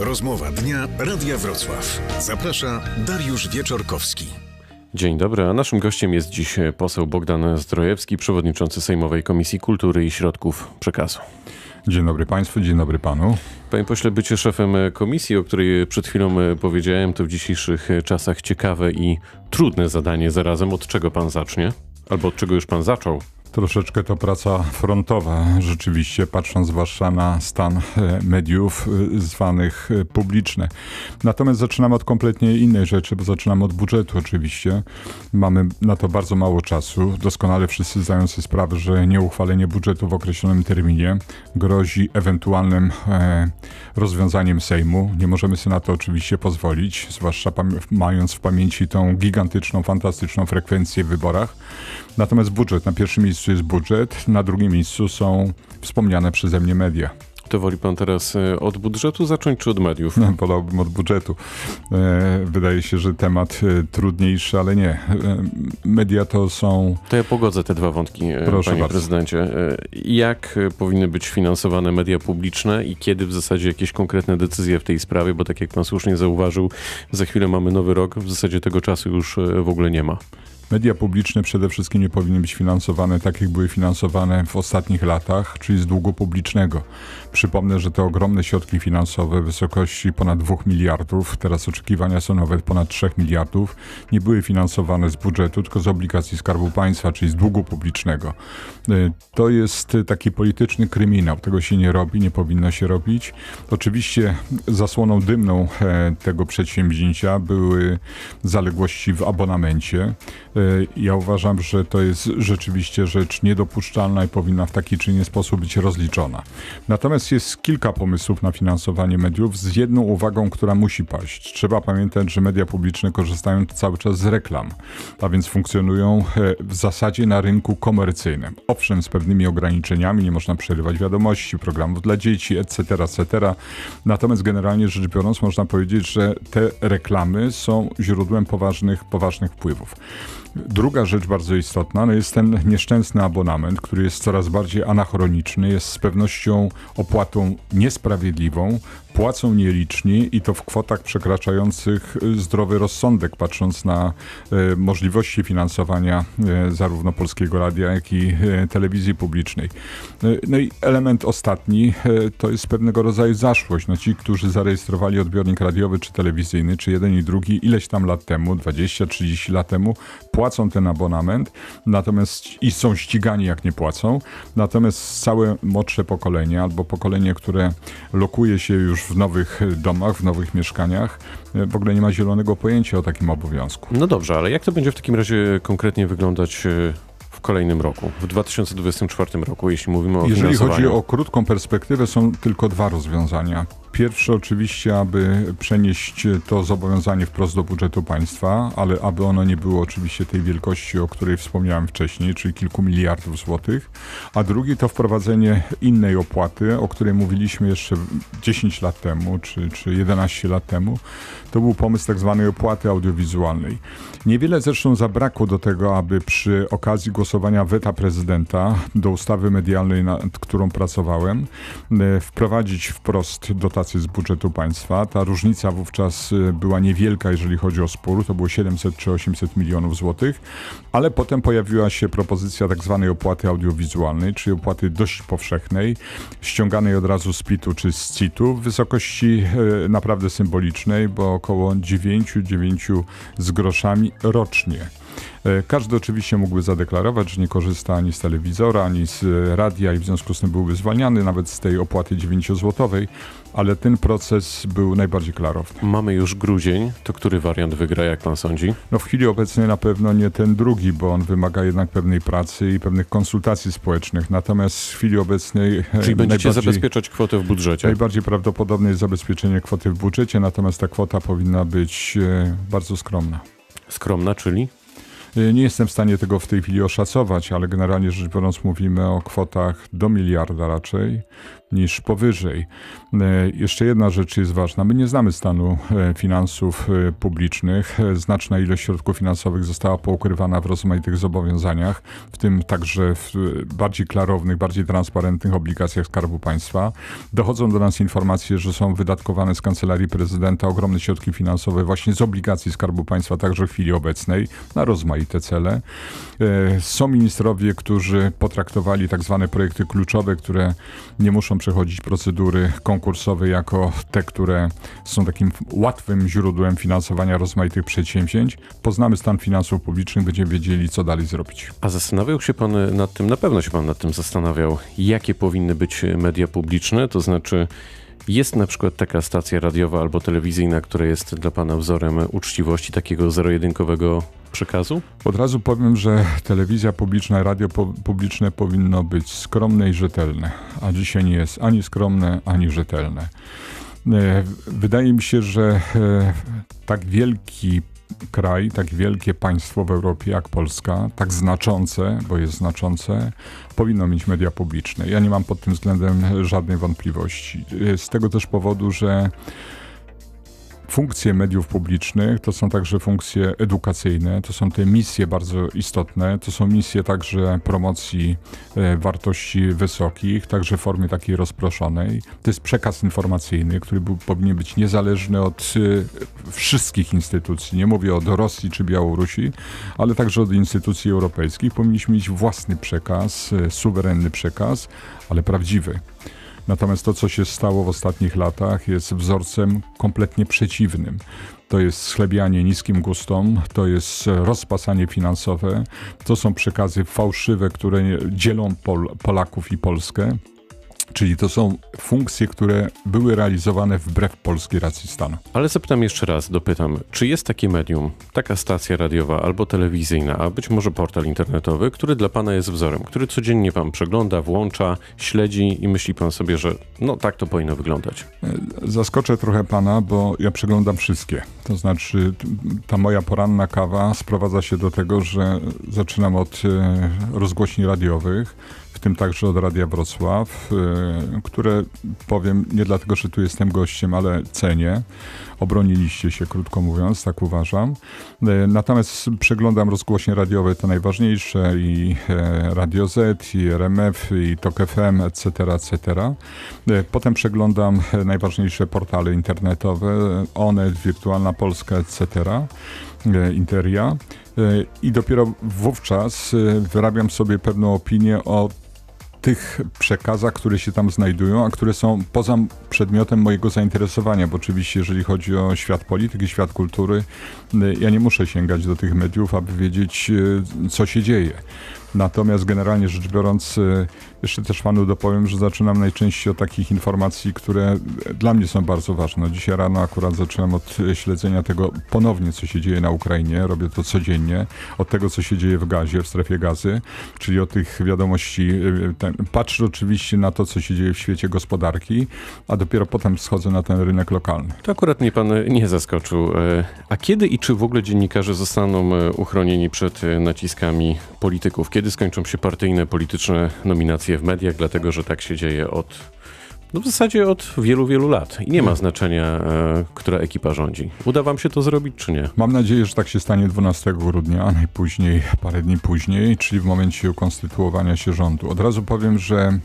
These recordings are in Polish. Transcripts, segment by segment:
Rozmowa dnia Radia Wrocław. Zaprasza Dariusz Wieczorkowski. Dzień dobry, a naszym gościem jest dziś poseł Bogdan Zdrojewski, przewodniczący Sejmowej Komisji Kultury i Środków Przekazu. Dzień dobry Państwu, dzień dobry Panu. Panie pośle, bycie szefem komisji, o której przed chwilą powiedziałem, to w dzisiejszych czasach ciekawe i trudne zadanie zarazem. Od czego pan zacznie? Albo od czego już pan zaczął? Troszeczkę to praca frontowa, rzeczywiście, patrząc zwłaszcza na stan e, mediów e, zwanych e, publiczne. Natomiast zaczynamy od kompletnie innej rzeczy, bo zaczynamy od budżetu oczywiście. Mamy na to bardzo mało czasu. Doskonale wszyscy zdają sobie sprawę, że nieuchwalenie budżetu w określonym terminie grozi ewentualnym rozwiązaniem Sejmu. Nie możemy sobie na to oczywiście pozwolić, zwłaszcza mając w pamięci tą gigantyczną, fantastyczną frekwencję w wyborach. Natomiast budżet, na pierwszym miejscu jest budżet, na drugim miejscu są wspomniane przeze mnie media. To woli pan teraz e, od budżetu zacząć, czy od mediów? No, wolałbym od budżetu. E, wydaje się, że temat e, trudniejszy, ale nie. Media to są... To ja pogodzę te dwa wątki, Proszę panie bardzo. prezydencie. Jak powinny być finansowane media publiczne i kiedy w zasadzie jakieś konkretne decyzje w tej sprawie, bo tak jak pan słusznie zauważył, za chwilę mamy nowy rok, w zasadzie tego czasu już w ogóle nie ma. Media publiczne przede wszystkim nie powinny być finansowane tak, jak były finansowane w ostatnich latach, czyli z długu publicznego. Przypomnę, że te ogromne środki finansowe w wysokości ponad 2 miliardów, teraz oczekiwania są nawet ponad 3 miliardów, nie były finansowane z budżetu, tylko z obligacji Skarbu Państwa, czyli z długu publicznego. Y, to jest taki polityczny kryminał. Tego się nie robi, nie powinno się robić. Oczywiście zasłoną dymną e, tego przedsięwzięcia były zaległości w abonamencie. Y, ja uważam, że to jest rzeczywiście rzecz niedopuszczalna i powinna w taki czy inny sposób być rozliczona. Natomiast Natomiast jest kilka pomysłów na finansowanie mediów z jedną uwagą, która musi paść. Trzeba pamiętać, że media publiczne korzystają cały czas z reklam, a więc funkcjonują e, w zasadzie na rynku komercyjnym. Owszem, z pewnymi ograniczeniami, nie można przerywać wiadomości, programów dla dzieci, etc., etc. Natomiast generalnie rzecz biorąc, można powiedzieć, że te reklamy są źródłem poważnych, poważnych wpływów. Druga rzecz bardzo istotna no jest ten nieszczęsny abonament, który jest coraz bardziej anachroniczny, jest z pewnością opłatą niesprawiedliwą, płacą nieliczni i to w kwotach przekraczających y, zdrowy rozsądek, patrząc na y, możliwości finansowania y, zarówno Polskiego Radia, jak i telewizji publicznej. No i element ostatni to jest pewnego rodzaju zaszłość. No ci, którzy zarejestrowali odbiornik radiowy czy telewizyjny, czy jeden i drugi ileś tam lat temu, 20-30 lat temu, płacą ten abonament, natomiast i są ścigani jak nie płacą, natomiast całe młodsze pokolenie albo pokolenie, które lokuje się już w nowych domach, w nowych mieszkaniach, w ogóle nie ma zielonego pojęcia o takim obowiązku. No dobrze, ale jak to będzie w takim razie konkretnie wyglądać e, w kolejnym roku, w 2024 roku, jeśli mówimy o Jeżeli chodzi o krótką perspektywę, są tylko dwa rozwiązania. Pierwsze oczywiście, aby przenieść to zobowiązanie wprost do budżetu państwa, ale aby ono nie było oczywiście tej wielkości, o której wspomniałem wcześniej, czyli kilku miliardów złotych. A drugi to wprowadzenie innej opłaty, o której mówiliśmy jeszcze 10 lat temu, czy, czy 11 lat temu. To był pomysł tak zwanej opłaty audiowizualnej. Niewiele zresztą zabrakło do tego, aby przy okazji głosowania weta prezydenta do ustawy medialnej, nad którą pracowałem, e, wprowadzić wprost dotację z budżetu państwa. Ta różnica wówczas y, była niewielka, jeżeli chodzi o spór, to było 700 czy 800 milionów złotych, ale potem pojawiła się propozycja tak zwanej opłaty audiowizualnej, czyli opłaty dość powszechnej, ściąganej od razu z PIT-u czy z CIT-u w wysokości y, naprawdę symbolicznej, bo około 9-9 z groszami rocznie. E, każdy oczywiście mógłby zadeklarować, że nie korzysta ani z telewizora, ani z radia i w związku z tym byłby zwalniany nawet z tej opłaty 9-złotowej, ale ten proces był najbardziej klarowny. Mamy już grudzień, to który wariant wygra, jak pan sądzi? No w chwili obecnej na pewno nie ten drugi, bo on wymaga jednak pewnej pracy i pewnych konsultacji społecznych. Natomiast w chwili obecnej... E, Czyli będziecie zabezpieczać kwotę w budżecie? Najbardziej prawdopodobne jest zabezpieczenie kwoty w budżecie, natomiast ta kwota powinna być e, bardzo skromna. Skromna, czyli? Y, nie jestem w stanie tego w tej chwili oszacować, ale generalnie rzecz biorąc mówimy o kwotach do miliarda raczej. niż powyżej. E, jeszcze jedna rzecz jest ważna. My nie znamy stanu e, finansów publicznych. Znaczna ilość środków finansowych została poukrywana w rozmaitych zobowiązaniach, w tym także w bardziej klarownych, bardziej transparentnych obligacjach Skarbu Państwa. Dochodzą do nas informacje, że są wydatkowane z Kancelarii Prezydenta ogromne środki finansowe właśnie z obligacji Skarbu Państwa, także w chwili obecnej, na rozmaite cele. Są ministrowie, którzy potraktowali tak zwane projekty kluczowe, które nie muszą przechodzić procedury konkursowe jako te, które są takim łatwym źródłem finansowania rozmaitych przedsięwzięć. Poznamy stan finansów publicznych, będziemy wiedzieli, co dalej zrobić. A zastanawiał się pan nad tym, na pewno się pan nad tym zastanawiał, jakie powinny być media publiczne, to znaczy jest na przykład taka stacja radiowa albo telewizyjna, która jest dla Pana wzorem uczciwości, takiego zero-jedynkowego przekazu? Od razu powiem, że telewizja publiczna, radio publiczne powinno być skromne i rzetelne, a dzisiaj nie jest ani skromne, ani rzetelne. E, wydaje mi się, że e, tak wielki kraj, tak wielkie państwo w Europie jak Polska, tak znaczące, bo jest znaczące, powinno mieć media publiczne. Ja nie mam pod tym względem żadnej wątpliwości. E, z tego też powodu, że Funkcje mediów publicznych to są także funkcje edukacyjne, to są te misje bardzo istotne, to są misje także promocji e, wartości wysokich, także w formie takiej rozproszonej. To jest przekaz informacyjny, który był, powinien być niezależny od e, wszystkich instytucji. Nie mówię od Rosji czy Białorusi, ale także od instytucji europejskich. Powinniśmy mieć własny przekaz, e, suwerenny przekaz, ale prawdziwy. Natomiast to, co się stało w ostatnich latach, jest wzorcem kompletnie przeciwnym. To jest schlebianie niskim gustom, to jest rozpasanie finansowe, to są przekazy fałszywe, które dzielą Pol Polaków i Polskę. Czyli to są funkcje, które były realizowane wbrew polskiej racji stanu. Ale zapytam jeszcze raz, dopytam, czy jest takie medium, taka stacja radiowa albo telewizyjna, a być może portal internetowy, który dla pana jest wzorem, który codziennie pan przegląda, włącza, śledzi i myśli pan sobie, że no tak to powinno wyglądać? Zaskoczę trochę pana, bo ja przeglądam wszystkie. To znaczy, ta moja poranna kawa sprowadza się do tego, że zaczynam od e, rozgłośni radiowych, w tym także od Radia Wrocław, e, które powiem nie dlatego, że tu jestem gościem, ale cenię. Obroniliście się, krótko mówiąc, tak uważam. E, natomiast przeglądam rozgłośnie radiowe, te najważniejsze i e, Radio Z, i RMF, i TOK FM, etc., etc. Potem przeglądam najważniejsze portale internetowe, Onet, Wirtualna Polska, etc., Interia i dopiero wówczas wyrabiam sobie pewną opinię o tych przekazach, które się tam znajdują, a które są poza przedmiotem mojego zainteresowania, bo oczywiście jeżeli chodzi o świat polityki, świat kultury, ja nie muszę sięgać do tych mediów, aby wiedzieć, e, co się dzieje. Natomiast generalnie rzecz biorąc, e, jeszcze też panu dopowiem, że zaczynam najczęściej od takich informacji, które dla mnie są bardzo ważne. Dzisiaj rano akurat zacząłem od śledzenia tego ponownie, co się dzieje na Ukrainie. Robię to codziennie. Od tego, co się dzieje w gazie, w strefie gazy, czyli od tych wiadomości. E, ten, patrzę oczywiście na to, co się dzieje w świecie gospodarki, a dopiero potem schodzę na ten rynek lokalny. To akurat mnie pan nie zaskoczył. A kiedy i czy w ogóle dziennikarze zostaną uchronieni przed naciskami polityków? Kiedy skończą się partyjne, polityczne nominacje w mediach, dlatego że tak się dzieje od no w zasadzie od wielu, wielu lat. I nie ma znaczenia, e, która ekipa rządzi. Uda wam się to zrobić, czy nie? Mam nadzieję, że tak się stanie 12 grudnia, a najpóźniej parę dni później, czyli w momencie ukonstytuowania się rządu. Od razu powiem, że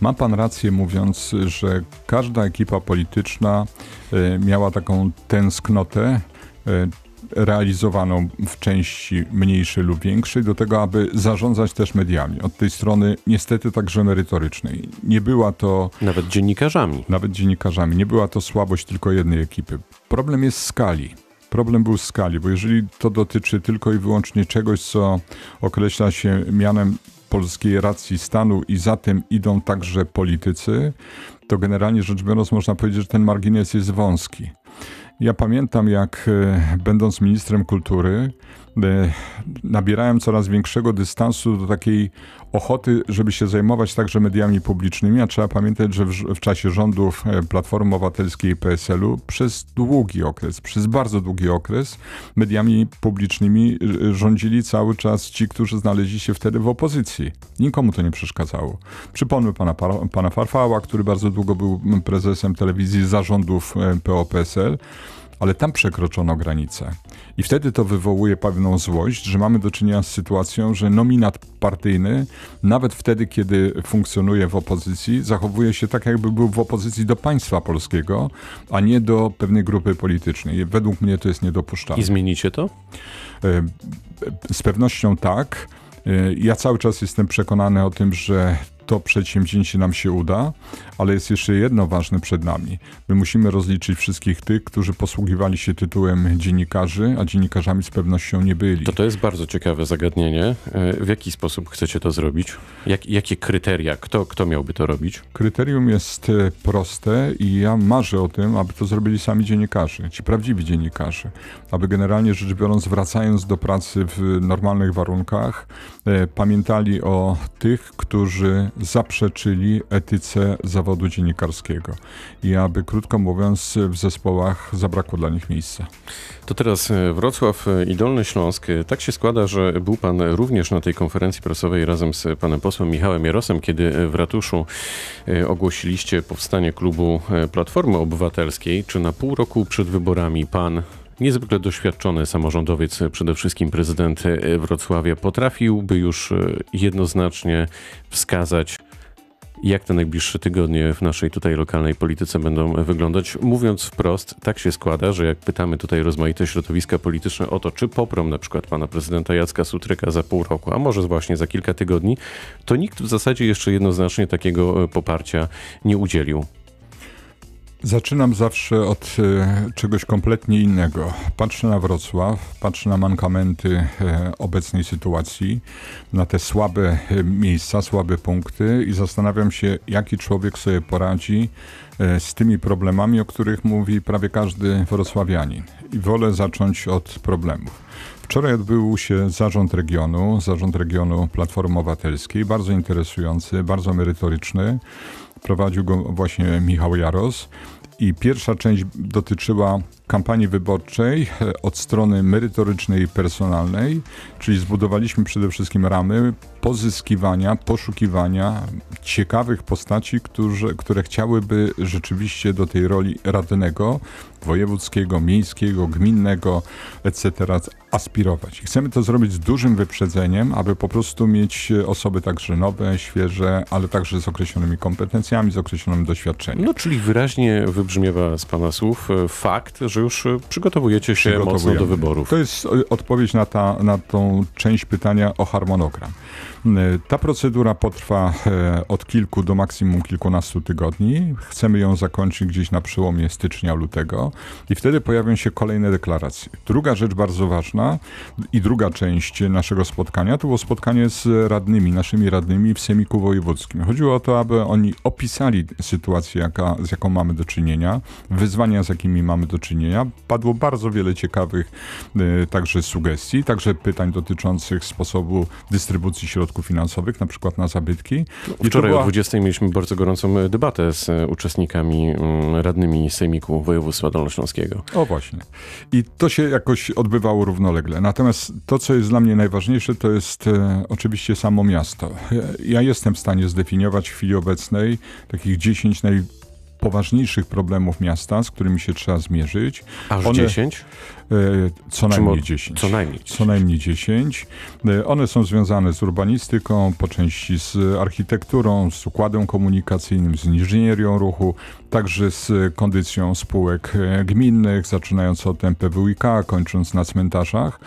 ma pan rację mówiąc, że każda ekipa polityczna e, miała taką tęsknotę e, realizowaną w części mniejszej lub większej do tego, aby zarządzać też mediami. Od tej strony niestety także merytorycznej. Nie była to... Nawet dziennikarzami. Nawet dziennikarzami. Nie była to słabość tylko jednej ekipy. Problem jest skali. Problem był skali, bo jeżeli to dotyczy tylko i wyłącznie czegoś, co określa się mianem polskiej racji stanu i za tym idą także politycy, to generalnie rzecz biorąc można powiedzieć, że ten margines jest wąski. Ja pamiętam, jak e, będąc ministrem kultury, nabierałem coraz większego dystansu do takiej ochoty, żeby się zajmować także mediami publicznymi, a trzeba pamiętać, że w, w czasie rządów e, Platformy Obywatelskiej i PSL-u przez długi okres, przez bardzo długi okres mediami publicznymi e, rządzili cały czas ci, którzy znaleźli się wtedy w opozycji. Nikomu to nie przeszkadzało. Przypomnę pana, pana Farfała, który bardzo długo był prezesem telewizji zarządów e, PO-PSL, ale tam przekroczono granicę. I wtedy to wywołuje pewną złość, że mamy do czynienia z sytuacją, że nominat partyjny, nawet wtedy, kiedy funkcjonuje w opozycji, zachowuje się tak, jakby był w opozycji do państwa polskiego, a nie do pewnej grupy politycznej. Według mnie to jest niedopuszczalne. I zmienicie to? E, z pewnością tak. E, ja cały czas jestem przekonany o tym, że to przedsięwzięcie nam się uda, ale jest jeszcze jedno ważne przed nami. My musimy rozliczyć wszystkich tych, którzy posługiwali się tytułem dziennikarzy, a dziennikarzami z pewnością nie byli. To to jest bardzo ciekawe zagadnienie. E, w jaki sposób chcecie to zrobić? Jak, jakie kryteria? Kto, kto miałby to robić? Kryterium jest e, proste i ja marzę o tym, aby to zrobili sami dziennikarze, ci prawdziwi dziennikarze. Aby generalnie rzecz biorąc, wracając do pracy w normalnych warunkach, e, pamiętali o tych, którzy zaprzeczyli etyce zawodu dziennikarskiego i aby, krótko mówiąc, w zespołach zabrakło dla nich miejsca. To teraz e, Wrocław e, i Dolny Śląsk. E, tak się składa, że był pan również na tej konferencji prasowej razem z panem posłem Michałem Jarosem, kiedy w ratuszu ogłosiliście powstanie klubu Platformy Obywatelskiej. Czy na pół roku przed wyborami pan niezwykle doświadczony samorządowiec, przede wszystkim prezydent Wrocławia, potrafiłby już jednoznacznie wskazać, jak te najbliższe tygodnie w naszej tutaj lokalnej polityce będą wyglądać. Mówiąc wprost, tak się składa, że jak pytamy tutaj rozmaite środowiska polityczne o to, czy poprą na przykład pana prezydenta Jacka Sutryka za pół roku, a może właśnie za kilka tygodni, to nikt w zasadzie jeszcze jednoznacznie takiego poparcia nie udzielił. Zaczynam zawsze od e, czegoś kompletnie innego. Patrzę na Wrocław, patrzę na mankamenty e, obecnej sytuacji, na te słabe e, miejsca, słabe punkty i zastanawiam się, jaki człowiek sobie poradzi z tymi problemami, o których mówi prawie każdy wrocławianin. I wolę zacząć od problemów. Wczoraj odbył się zarząd regionu, zarząd regionu Platformy Obywatelskiej, bardzo interesujący, bardzo merytoryczny. Prowadził go właśnie Michał Jaros. I pierwsza część dotyczyła kampanii wyborczej e, od strony merytorycznej i personalnej, czyli zbudowaliśmy przede wszystkim ramy pozyskiwania, poszukiwania ciekawych postaci, którzy, które chciałyby rzeczywiście do tej roli radnego, wojewódzkiego, miejskiego, gminnego, etc. aspirować. I chcemy to zrobić z dużym wyprzedzeniem, aby po prostu mieć osoby także nowe, świeże, ale także z określonymi kompetencjami, z określonym doświadczeniem. No, czyli wyraźnie wybrzmiewa z Pana słów e, fakt, że już e, przygotowujecie się mocno do wyborów. To jest odpowiedź na, ta, na tą część pytania o harmonogram. Ta procedura potrwa od kilku do maksimum kilkunastu tygodni. Chcemy ją zakończyć gdzieś na przełomie stycznia, lutego i wtedy pojawią się kolejne deklaracje. Druga rzecz bardzo ważna i druga część naszego spotkania to było spotkanie z radnymi, naszymi radnymi w Semiku Wojewódzkim. Chodziło o to, aby oni opisali sytuację, jaka, z jaką mamy do czynienia, wyzwania, z jakimi mamy do czynienia. Padło bardzo wiele ciekawych y, także sugestii, także pytań dotyczących sposobu dystrybucji środków finansowych, na przykład na zabytki. I Wczoraj była... o 20 mieliśmy bardzo gorącą e, debatę z e, uczestnikami, mm, radnymi Sejmiku Województwa Dolnośląskiego. O właśnie. I to się jakoś odbywało równolegle. Natomiast to, co jest dla mnie najważniejsze, to jest e, oczywiście samo miasto. Ja jestem w stanie zdefiniować w chwili obecnej takich 10 naj poważniejszych problemów miasta, z którymi się trzeba zmierzyć. Aż One, 10? E, co najmniej 10. Co najmniej 10. Co najmniej 10. E, one są związane z urbanistyką, po części z architekturą, z układem komunikacyjnym, z inżynierią ruchu, także z kondycją spółek e, gminnych, zaczynając od MPWiK, kończąc na cmentarzach.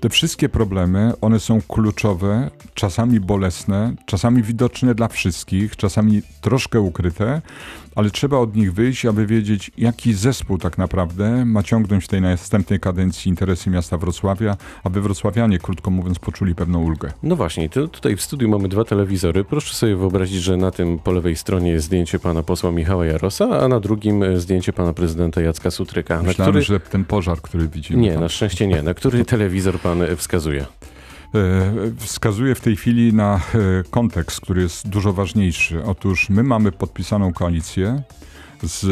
Te wszystkie problemy, one są kluczowe, czasami bolesne, czasami widoczne dla wszystkich, czasami troszkę ukryte, ale trzeba od nich wyjść, aby wiedzieć, jaki zespół tak naprawdę ma ciągnąć w tej następnej kadencji interesy miasta Wrocławia, aby wrocławianie, krótko mówiąc, poczuli pewną ulgę. No właśnie, to tutaj w studiu mamy dwa telewizory. Proszę sobie wyobrazić, że na tym po lewej stronie jest zdjęcie pana posła Michała Jarosa, a na drugim e, zdjęcie pana prezydenta Jacka Sutryka. Myślałem, który... że ten pożar, który widzimy. Nie, tam. na szczęście nie. Na który telewizor pan wskazuje? E, wskazuje w tej chwili na e, kontekst, który jest dużo ważniejszy. Otóż my mamy podpisaną koalicję z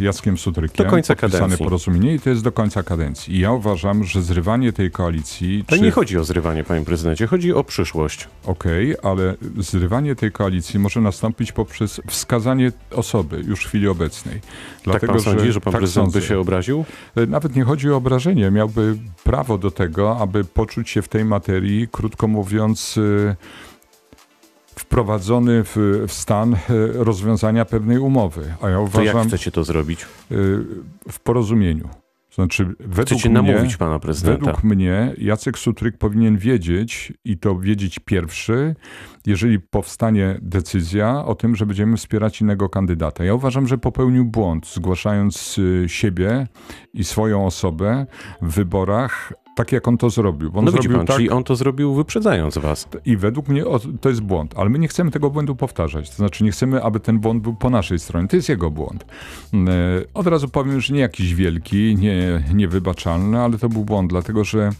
Jackiem Sutrykiem. Do końca kadencji. porozumienie i to jest do końca kadencji. I ja uważam, że zrywanie tej koalicji... To czy... nie chodzi o zrywanie, panie prezydencie, chodzi o przyszłość. Okej, okay, ale zrywanie tej koalicji może nastąpić poprzez wskazanie osoby już w chwili obecnej. Dlatego, tak pan sądzi, że, że pan tak prezydent sądzę. by się obraził? E, nawet nie chodzi o obrażenie. Miałby prawo do tego, aby poczuć się w tej materii, krótko mówiąc e, wprowadzony w, w, stan e, rozwiązania pewnej umowy. A ja uważam, to jak chcecie to zrobić? E, w porozumieniu. Znaczy, według Chcecie mnie, namówić pana prezydenta? Według mnie Jacek Sutryk powinien wiedzieć i to wiedzieć pierwszy, jeżeli powstanie decyzja o tym, że będziemy wspierać innego kandydata. Ja uważam, że popełnił błąd, zgłaszając y, siebie i swoją osobę w wyborach tak jak on to zrobił. On no zrobił pan, tak... czyli on to zrobił wyprzedzając was. I według mnie to jest błąd, ale my nie chcemy tego błędu powtarzać. To znaczy nie chcemy, aby ten błąd był po naszej stronie. To jest jego błąd. Mm, e, od razu powiem, że nie jakiś wielki, nie niewybaczalny, ale to był błąd, dlatego że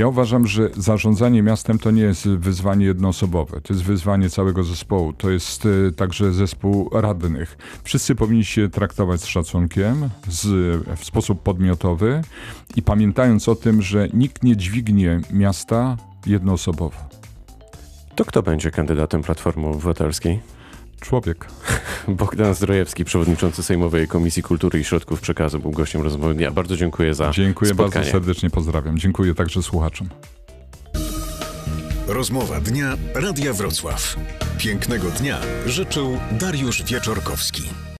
ja uważam, że zarządzanie miastem to nie jest wyzwanie jednoosobowe, to jest wyzwanie całego zespołu, to jest e, także zespół radnych. Wszyscy powinni się traktować z szacunkiem, z, w sposób podmiotowy i pamiętając o tym, że nikt nie dźwignie miasta jednoosobowo. To kto będzie kandydatem Platformy Obywatelskiej? Człowiek. Bogdan Zdrojewski, przewodniczący Sejmowej Komisji Kultury i Środków Przekazu, był gościem rozmowy dnia. Bardzo dziękuję za Dziękuję spotkanie. bardzo serdecznie, pozdrawiam. Dziękuję także słuchaczom. Rozmowa dnia Radia Wrocław. Pięknego dnia życzył Dariusz Wieczorkowski.